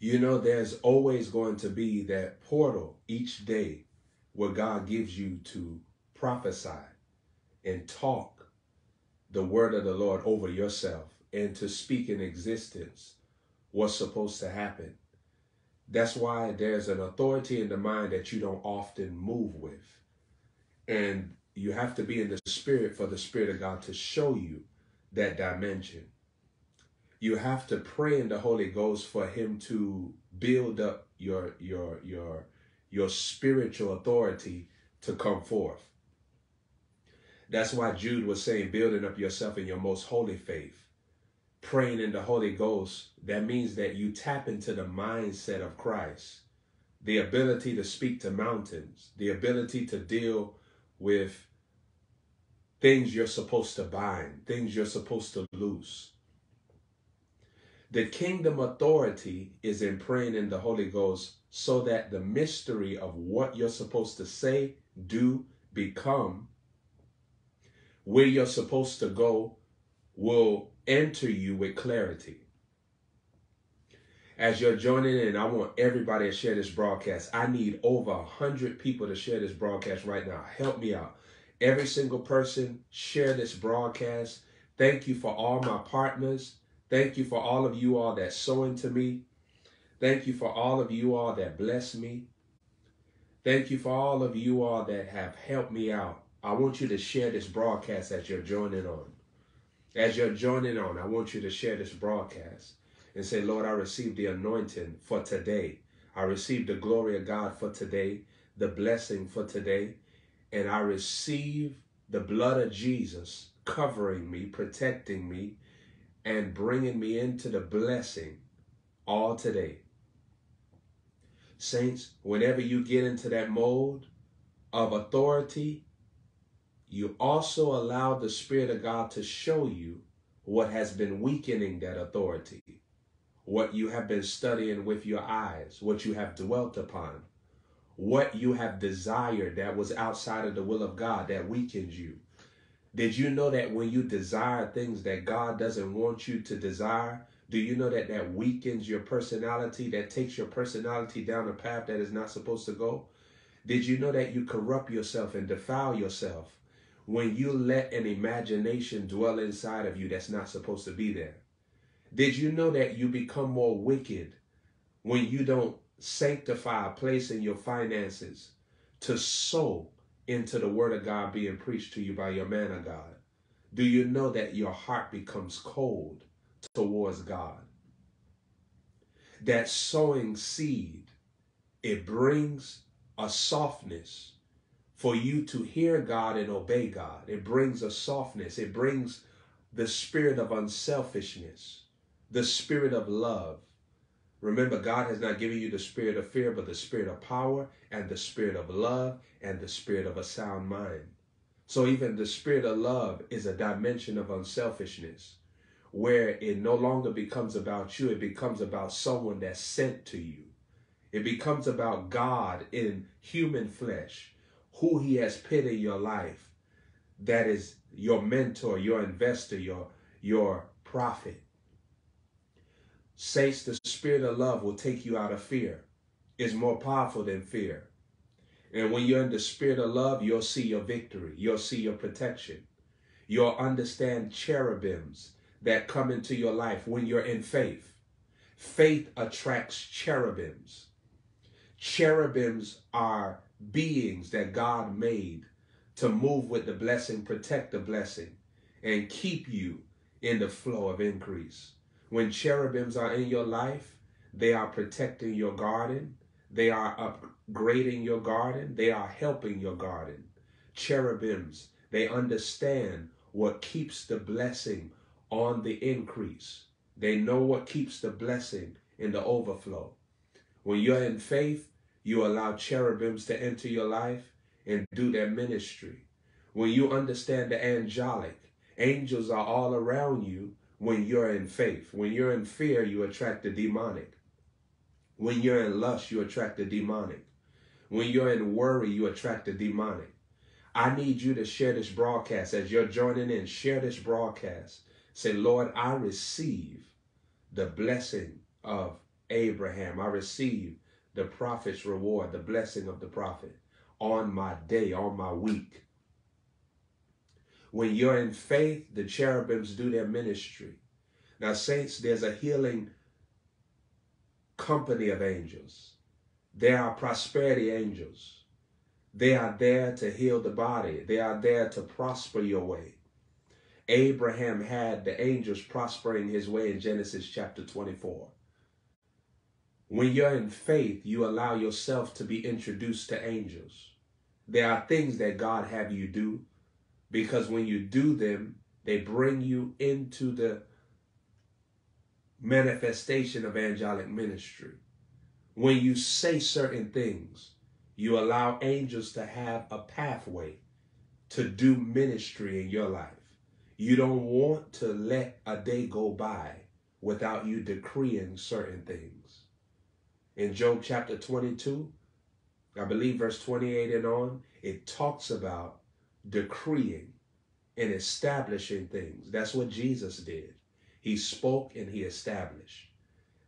You know, there's always going to be that portal each day where God gives you to prophesy and talk the word of the Lord over yourself and to speak in existence what's supposed to happen. That's why there's an authority in the mind that you don't often move with. And you have to be in the spirit for the spirit of God to show you that dimension. You have to pray in the Holy Ghost for him to build up your your your your spiritual authority to come forth. That's why Jude was saying, building up yourself in your most holy faith, praying in the Holy Ghost. That means that you tap into the mindset of Christ, the ability to speak to mountains, the ability to deal with things you're supposed to bind, things you're supposed to loose. The kingdom authority is in praying in the Holy Ghost so that the mystery of what you're supposed to say, do, become, where you're supposed to go, will enter you with clarity. As you're joining in, I want everybody to share this broadcast. I need over a hundred people to share this broadcast right now. Help me out. Every single person, share this broadcast. Thank you for all my partners. Thank you for all of you all that sow into me. Thank you for all of you all that bless me. Thank you for all of you all that have helped me out. I want you to share this broadcast as you're joining on. As you're joining on, I want you to share this broadcast and say, Lord, I receive the anointing for today. I receive the glory of God for today, the blessing for today, and I receive the blood of Jesus covering me, protecting me, and bringing me into the blessing all today. Saints, whenever you get into that mode of authority, you also allow the Spirit of God to show you what has been weakening that authority, what you have been studying with your eyes, what you have dwelt upon, what you have desired that was outside of the will of God that weakens you. Did you know that when you desire things that God doesn't want you to desire, do you know that that weakens your personality, that takes your personality down a path that is not supposed to go? Did you know that you corrupt yourself and defile yourself when you let an imagination dwell inside of you that's not supposed to be there? Did you know that you become more wicked when you don't sanctify a place in your finances to sow into the word of God being preached to you by your man of God? Do you know that your heart becomes cold towards God? That sowing seed, it brings a softness for you to hear God and obey God. It brings a softness. It brings the spirit of unselfishness, the spirit of love, Remember, God has not given you the spirit of fear, but the spirit of power and the spirit of love and the spirit of a sound mind. So even the spirit of love is a dimension of unselfishness where it no longer becomes about you. It becomes about someone that's sent to you. It becomes about God in human flesh, who he has put in your life. That is your mentor, your investor, your, your prophet. Saints, the spirit of love will take you out of fear. It's more powerful than fear. And when you're in the spirit of love, you'll see your victory. You'll see your protection. You'll understand cherubims that come into your life when you're in faith. Faith attracts cherubims. Cherubims are beings that God made to move with the blessing, protect the blessing, and keep you in the flow of increase. When cherubims are in your life, they are protecting your garden. They are upgrading your garden. They are helping your garden. Cherubims, they understand what keeps the blessing on the increase. They know what keeps the blessing in the overflow. When you're in faith, you allow cherubims to enter your life and do their ministry. When you understand the angelic, angels are all around you when you're in faith. When you're in fear, you attract the demonic. When you're in lust, you attract the demonic. When you're in worry, you attract the demonic. I need you to share this broadcast as you're joining in. Share this broadcast. Say, Lord, I receive the blessing of Abraham. I receive the prophet's reward, the blessing of the prophet on my day, on my week. When you're in faith, the cherubims do their ministry. Now, saints, there's a healing company of angels. There are prosperity angels. They are there to heal the body. They are there to prosper your way. Abraham had the angels prospering his way in Genesis chapter 24. When you're in faith, you allow yourself to be introduced to angels. There are things that God have you do because when you do them, they bring you into the manifestation of angelic ministry. When you say certain things, you allow angels to have a pathway to do ministry in your life. You don't want to let a day go by without you decreeing certain things. In Job chapter 22, I believe verse 28 and on, it talks about decreeing and establishing things. That's what Jesus did. He spoke and he established.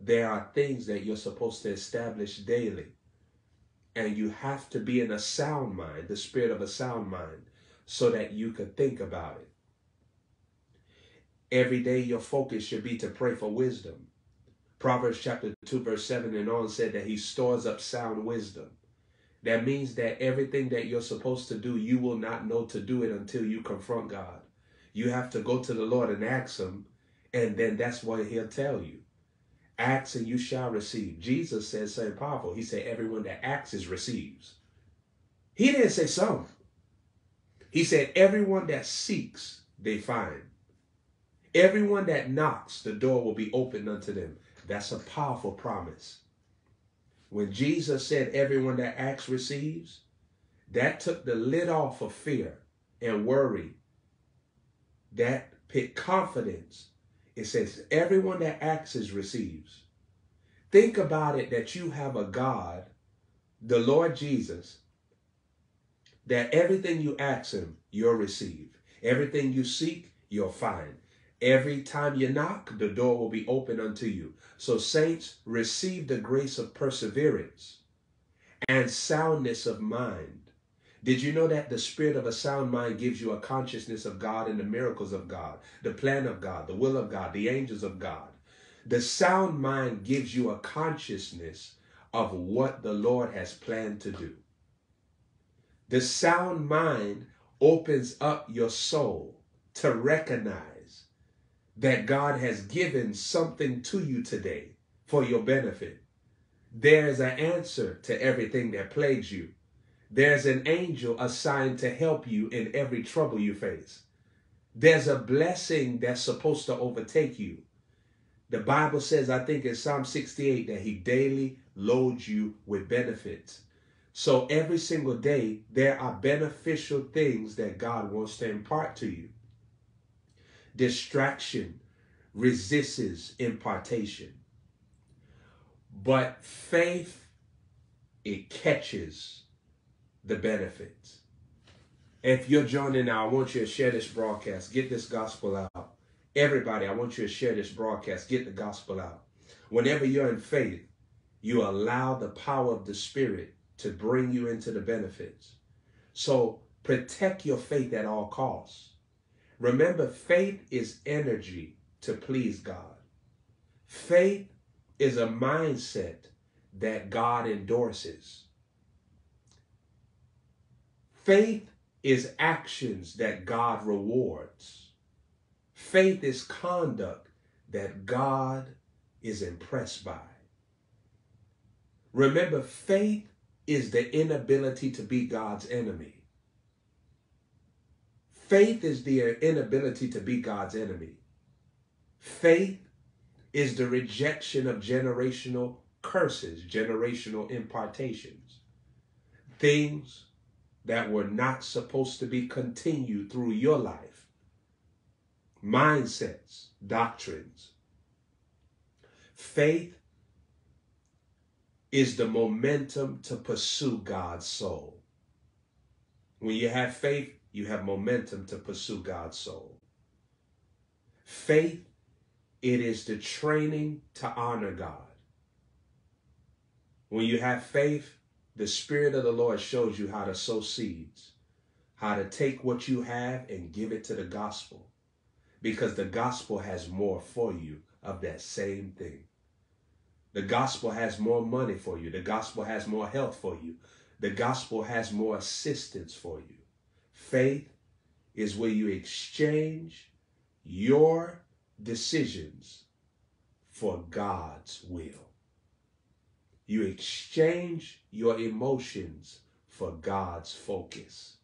There are things that you're supposed to establish daily. And you have to be in a sound mind, the spirit of a sound mind, so that you could think about it. Every day your focus should be to pray for wisdom. Proverbs chapter 2 verse 7 and on said that he stores up sound wisdom. That means that everything that you're supposed to do, you will not know to do it until you confront God. You have to go to the Lord and ask him, and then that's what he'll tell you. Ask and you shall receive. Jesus says something powerful. He said, everyone that acts is receives. He didn't say some. He said, everyone that seeks, they find. Everyone that knocks, the door will be opened unto them. That's a powerful promise. When Jesus said, everyone that acts receives, that took the lid off of fear and worry. That picked confidence. It says, everyone that acts is receives. Think about it that you have a God, the Lord Jesus, that everything you ask him, you'll receive. Everything you seek, you'll find. Every time you knock, the door will be open unto you. So, saints, receive the grace of perseverance and soundness of mind. Did you know that the spirit of a sound mind gives you a consciousness of God and the miracles of God, the plan of God, the will of God, the angels of God? The sound mind gives you a consciousness of what the Lord has planned to do. The sound mind opens up your soul to recognize that God has given something to you today for your benefit. There's an answer to everything that plagues you. There's an angel assigned to help you in every trouble you face. There's a blessing that's supposed to overtake you. The Bible says, I think in Psalm 68, that he daily loads you with benefits. So every single day, there are beneficial things that God wants to impart to you. Distraction resists impartation. But faith, it catches the benefits. If you're joining now, I want you to share this broadcast. Get this gospel out. Everybody, I want you to share this broadcast. Get the gospel out. Whenever you're in faith, you allow the power of the Spirit to bring you into the benefits. So protect your faith at all costs. Remember, faith is energy to please God. Faith is a mindset that God endorses. Faith is actions that God rewards. Faith is conduct that God is impressed by. Remember, faith is the inability to be God's enemy. Faith is the inability to be God's enemy. Faith is the rejection of generational curses, generational impartations, things that were not supposed to be continued through your life, mindsets, doctrines. Faith is the momentum to pursue God's soul. When you have faith, you have momentum to pursue God's soul. Faith, it is the training to honor God. When you have faith, the Spirit of the Lord shows you how to sow seeds, how to take what you have and give it to the gospel, because the gospel has more for you of that same thing. The gospel has more money for you. The gospel has more health for you. The gospel has more assistance for you. Faith is where you exchange your decisions for God's will. You exchange your emotions for God's focus.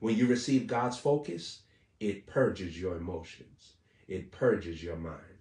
When you receive God's focus, it purges your emotions. It purges your mind.